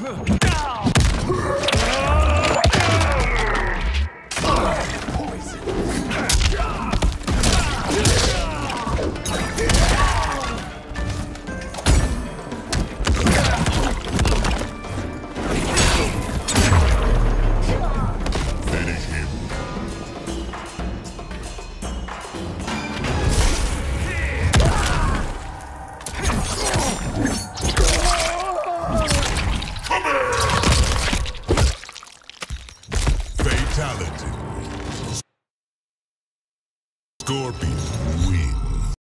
Down! talented. Scorpion.